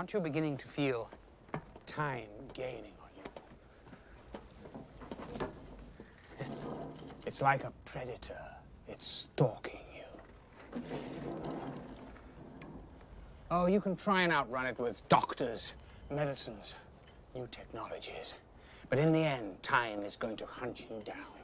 Aren't you beginning to feel time gaining on you? It's like a predator. It's stalking you. Oh, you can try and outrun it with doctors, medicines, new technologies. But in the end, time is going to hunt you down.